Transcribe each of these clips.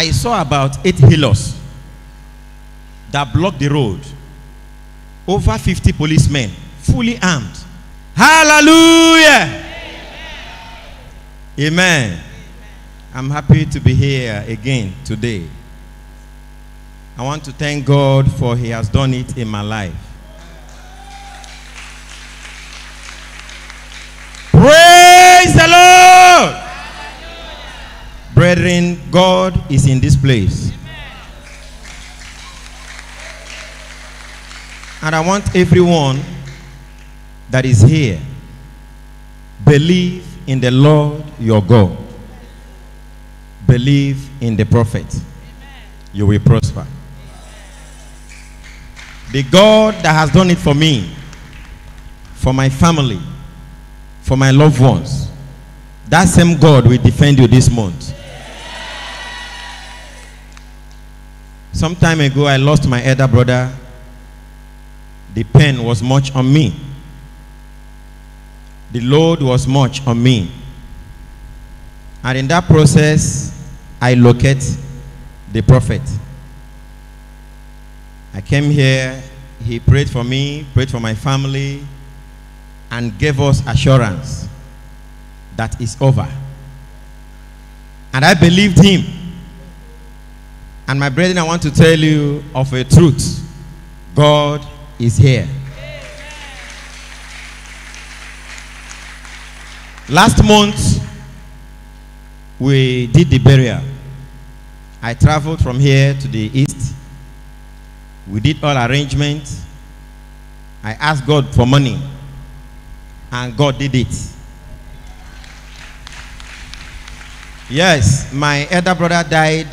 I saw about eight Hilux that blocked the road. Over 50 policemen, fully armed. Hallelujah! Amen. I'm happy to be here again today. I want to thank God for He has done it in my life. Brethren, God is in this place. And I want everyone that is here believe in the Lord your God. Believe in the prophet. You will prosper. The God that has done it for me, for my family, for my loved ones, that same God will defend you this month. Some time ago, I lost my elder brother. The pain was much on me. The load was much on me. And in that process, I locate the prophet. I came here, he prayed for me, prayed for my family, and gave us assurance that it's over. And I believed him. And my brethren, I want to tell you of a truth God is here. Last month, we did the burial. I traveled from here to the east. We did all arrangements. I asked God for money, and God did it. Yes, my elder brother died.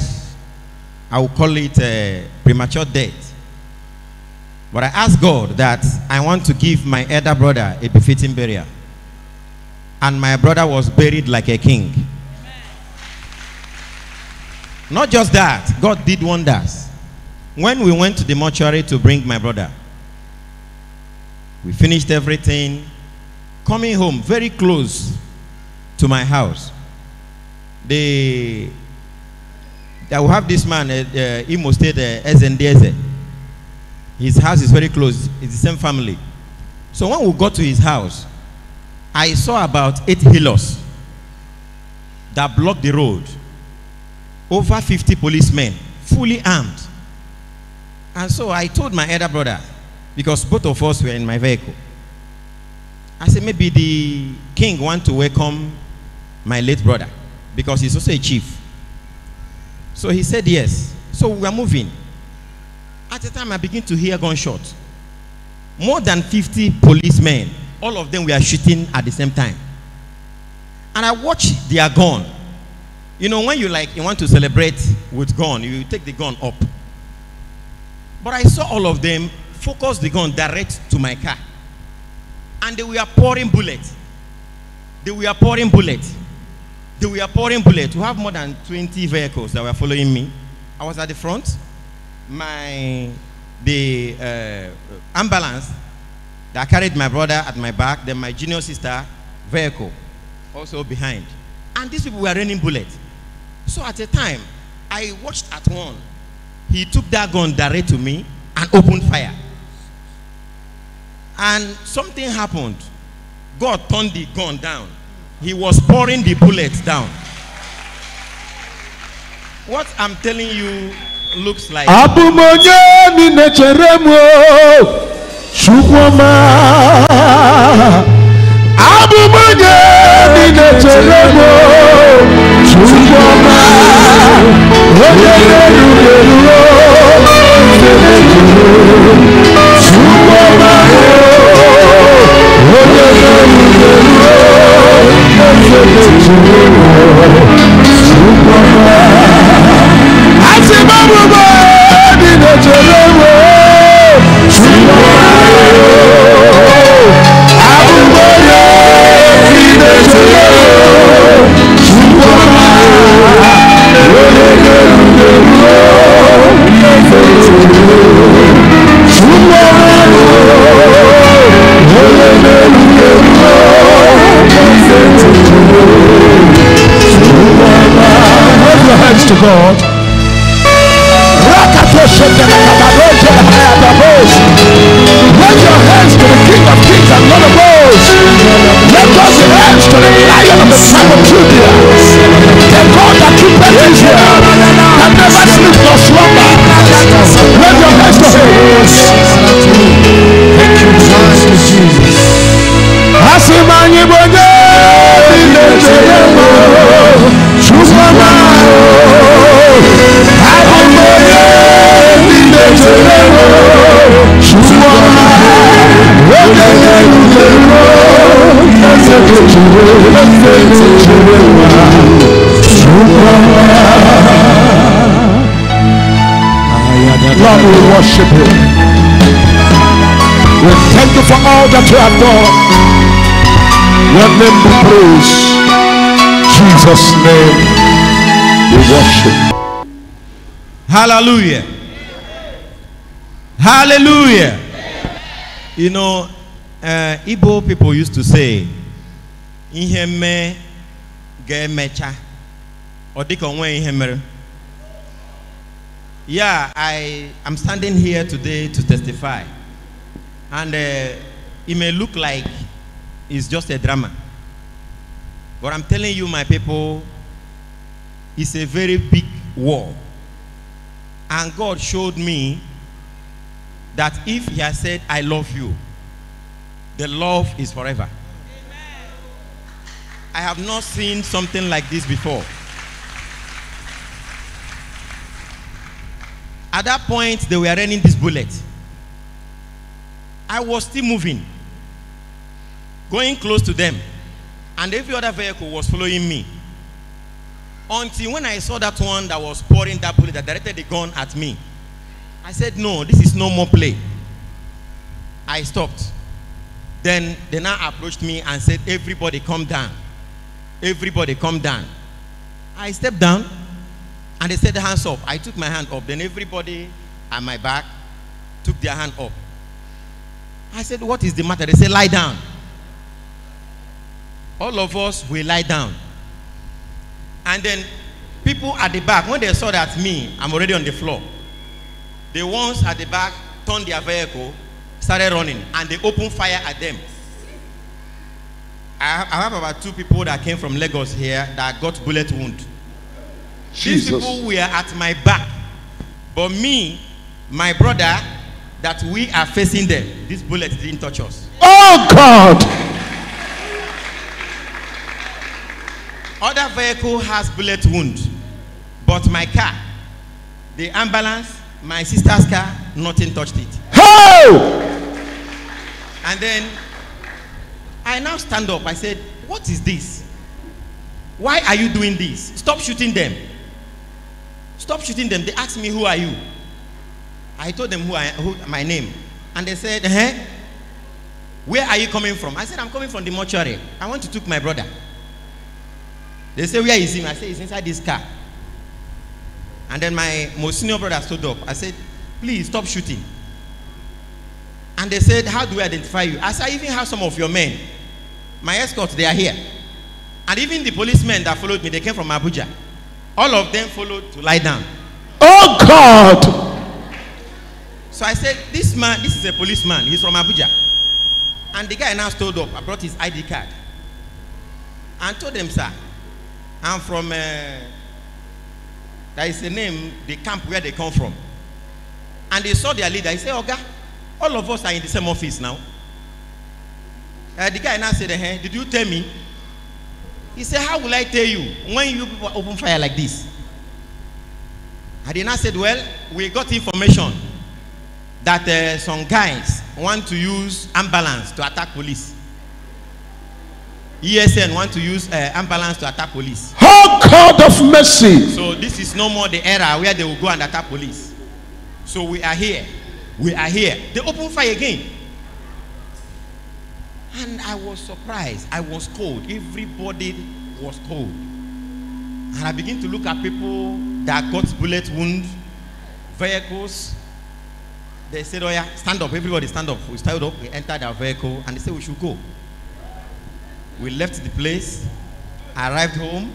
I will call it a premature death. But I asked God that I want to give my elder brother a befitting burial. And my brother was buried like a king. Not just that, God did wonders. When we went to the mortuary to bring my brother, we finished everything. Coming home, very close to my house, they, I will have this man, uh, uh, Imo State, uh, Ezendeze. His house is very close, it's the same family. So when we got to his house, I saw about eight Hilux that blocked the road. Over 50 policemen, fully armed. And so I told my elder brother, because both of us were in my vehicle. I said, maybe the king want to welcome my late brother, because he's also a chief. So he said yes. So we were moving. At the time, I begin to hear gunshot. More than 50 policemen, all of them were shooting at the same time. And I watched their gun. You know, when you like you want to celebrate with gun, you take the gun up. But I saw all of them focus the gun direct to my car. And they were pouring bullets. They were pouring bullets. They were pouring bullets. We have more than 20 vehicles that were following me. I was at the front. My the uh, ambulance that carried my brother at my back, then my junior sister vehicle also behind. And these people were raining bullets. So at a time, I watched at one. He took that gun direct to me and opened fire. And something happened. God turned the gun down. He was pouring the bullets down. What I'm telling you looks like abụmonye niile chere m o. Chukwuma chere m o. Chukwuma onye na-eruberu to God. Let your hands to the King of Kings and Lord of Lords. Let us hands to the Lion of the tribe of Judah. The God that keepeth Israel, that never sleeps nor slumber. Let your hands to Him. Thank you, Jesus. Asimanyi bonye ilejeyemo we worship you we thank you for all that you have done. Your name be praised. Jesus' name we worship. Hallelujah. Hallelujah. You know, uh, Igbo people used to say, ihe me ga-emecha ọ dịka onwe ihe mere. Yeah, I am standing here today to testify. And uh, it may look like it's just a drama. But I'm telling you, my people, it's a very big war. And God showed me that if He has said, I love you, the love is forever. I have not seen something like this before. At that point, they were running this bullet. I was still moving, going close to them, and every other vehicle was following me. Until when I saw that one that was pouring that bullet that directed the gun at me, I said, No, this is no more play. I stopped. Then they now approached me and said, Everybody come down. Everybody come down. I stepped down and they said, Hands up. I took my hand up. Then everybody at my back took their hand up. I said, What is the matter? They said, Lie down. All of us will lie down. And then people at the back, when they saw that me, I'm already on the floor, the ones at the back turned their vehicle, started running, and they opened fire at them. I have, about two people that came from Lagos here that got bullet wound. These people were at my back. But me, my brother, that we are facing them, this bullet didn't touch us. Oh God. Other vehicle has bullet wound. But my car, the ambulance, my sister's car, nothing touched it. Hey! And then I now stand up. I said, What is this? Why are you doing this? Stop shooting them. Stop shooting them. They asked me, Who are you? I told them who I who my name. And they said, eh? Where are you coming from? I said, I'm coming from the mortuary. I want to take my brother. They say, Where is him? I said, He's inside this car. And then my most senior brother stood up. I said, Please stop shooting. And they said, How do we identify you? I said, I even have some of your men. My escorts, they are here. And even the policemen that followed me, they came from Abuja. All of them followed to lie down. Oh God. So I said, This man, this is a policeman. He's from Abuja. And the guy now stood up. I brought his ID card. And told them, Sir, I'm from, uh, there is a name, the camp where they come from. And they saw their leader. He said, Oga, all of us are in the same office now. Uh, the guy now said, eh, Did you tell me? He said, How will I tell you when you people open fire like this? Now said, Well, we got information that uh, some guys want to use ambulance to attack police. ESN want to use uh, ambulance to attack police. Oh God of mercy. So this is no more the era where they will go and attack police. So we are here. We are here. They open fire again. And I was surprised. I was cold. Everybody was cold. And I begin to look at people that got bullet wounds, vehicles. They said, Oh, yeah, stand up. Everybody stand up. We stood up. We entered our vehicle. And they said, We should go. We left the place, arrived home.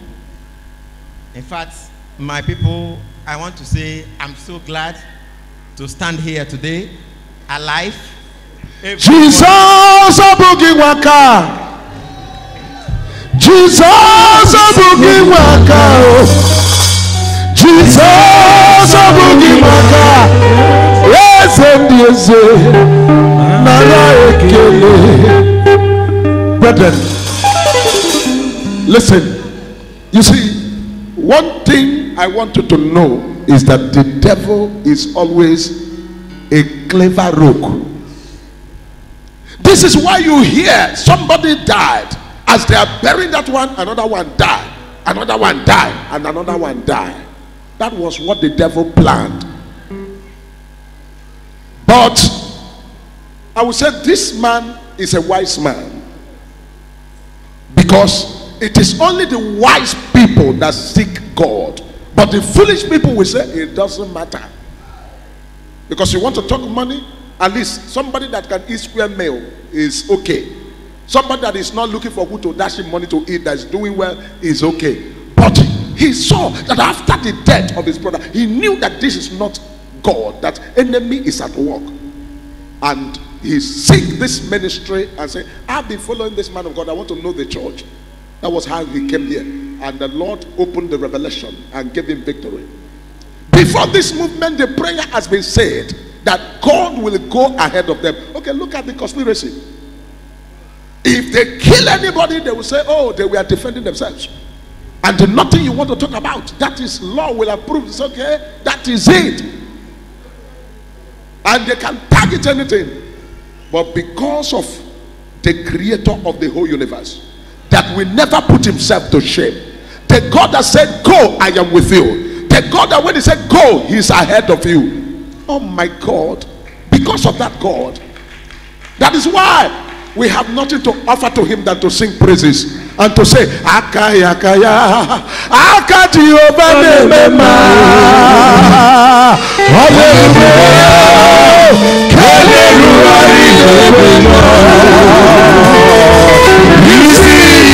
In fact, my people, I want to say I'm so glad to stand here today, alive. Jesus abụghị nwaka Jesus abụghị nwaka o Jesus abụghị nwaka eze ndị eze nara ekele. Brethren listen. You see one thing I want you to know is that the devil is always a clever rogue this is why you hear somebody died. As they are burying that one, another one died. Another one died. And another one died. That was what the devil planned. But I would say this man is a wise man. Because it is only the wise people that seek God. But the foolish people will say it doesn't matter. Because you want to talk money, at least somebody that can eat square meal is okay. Somebody that is not looking for who to dash him money to eat, that's doing well, is okay. But he saw that after the death of his brother, he knew that this is not God, that enemy is at work. And he seek this ministry and say, I've been following this man of God. I want to know the church. That was how he came here. And the Lord opened the revelation and gave him victory. Before this movement, the prayer has been said that God will go ahead of them. Okay, look at the conspiracy. If they kill anybody, they will say, Oh, they were defending themselves. And nothing you want to talk about, that is law will approve. It's okay, that is it. And they can target anything. But because of the creator of the whole universe, that will never put himself to shame. The God that said, Go, I am with you. The God that when he said, Go, he's ahead of you. Oh my God. Because of that God. That is why we have nothing to offer to him than to sing praises and to say, Akaya, Akaya, ah, ah, ah, Aka Jehovah Nemema. Hallelujah. Hallelujah. You see,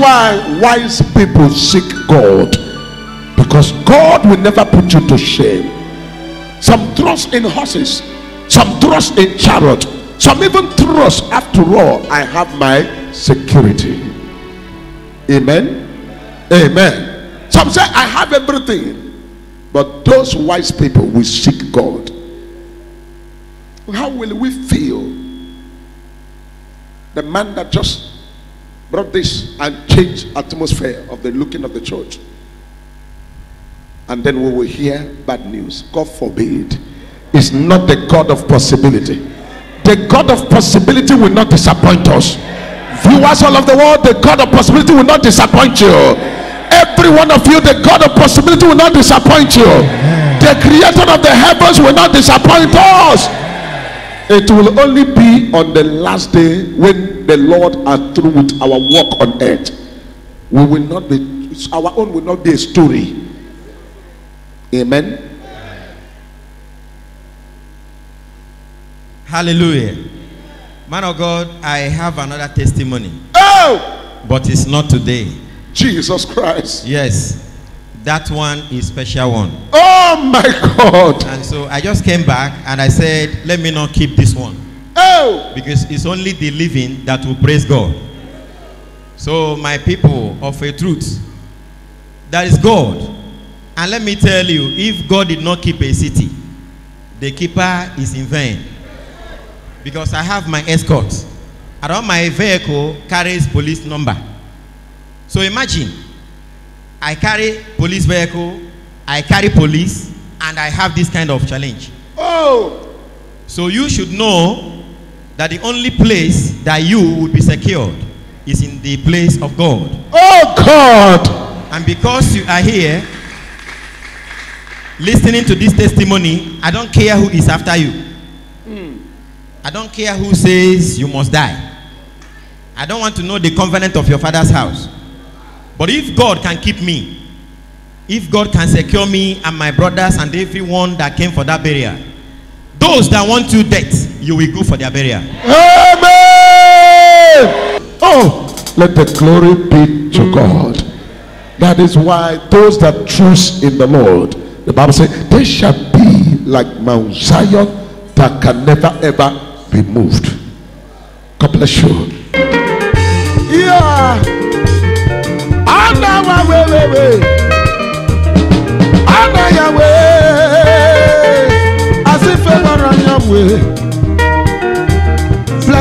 why wise people seek God. Because God will never put you to shame. Some trust in horses, some trust in chariot, some even trust, after all, I have my security. Amen. Amen. Some say, I have everything. But those wise people will seek God. How will we feel? The man that just brought this and changed atmosphere of the looking of the church. And then we will hear bad news. God forbid. Is not the God of possibility. The God of possibility will not disappoint us. Viewers all of the world, the God of possibility will not disappoint you. Every one of you, the God of possibility will not disappoint you. The creator of the heavens will not disappoint us. It will only be on the last day when Lord are through with our work on earth. We will not be, our own will not be a story. Amen. Hallelujah. Man of God, I have another testimony, Oh, but it's not today. Jesus Christ. Yes, that one is special one. Oh my God. And so I just came back and I said, let me not keep this one Oh, because it's only the living that will praise God. So my people of a truth, that is God. And let me tell you, if God did not keep a city, the keeper is in vain. Because I have my escort. Around my vehicle carries police number. So imagine, I carry police vehicle, I carry police, and I have this kind of challenge. Oh. So you should know that the only place that you will be secured is in the place of God. Oh God. And because you are here listening to this testimony, I don't care who is after you. Hmm. I don't care who says you must die. I don't want to know the covenant of your father's house. But if God can keep me, if God can secure me and my brothers and everyone that came for that burial, those that want you dead, you will go for their burial. Amen. Oh, let the glory be to mm. God. That is why those that trust in the Lord, the Bible says, they shall be like Mount Zion that can never ever be moved. God bless you. Yeah. Ana wa we we we. Ana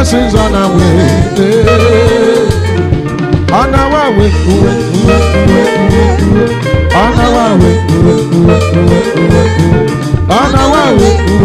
Blessings on our way. On our way. On our way. On our way.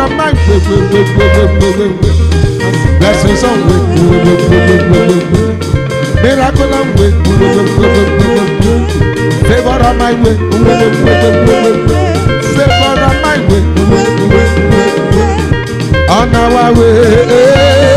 your mind. Wait, wait, wait, wait, wait, wait, wait, wait. Blessings on wait, wait, wait, wait, wait, wait, wait. Miracle on wait, wait, wait, wait, wait, wait, wait. Favor on my way, wait, wait, wait, wait, wait, wait. Favor on my way, wait, wait, wait, wait, wait. On our way.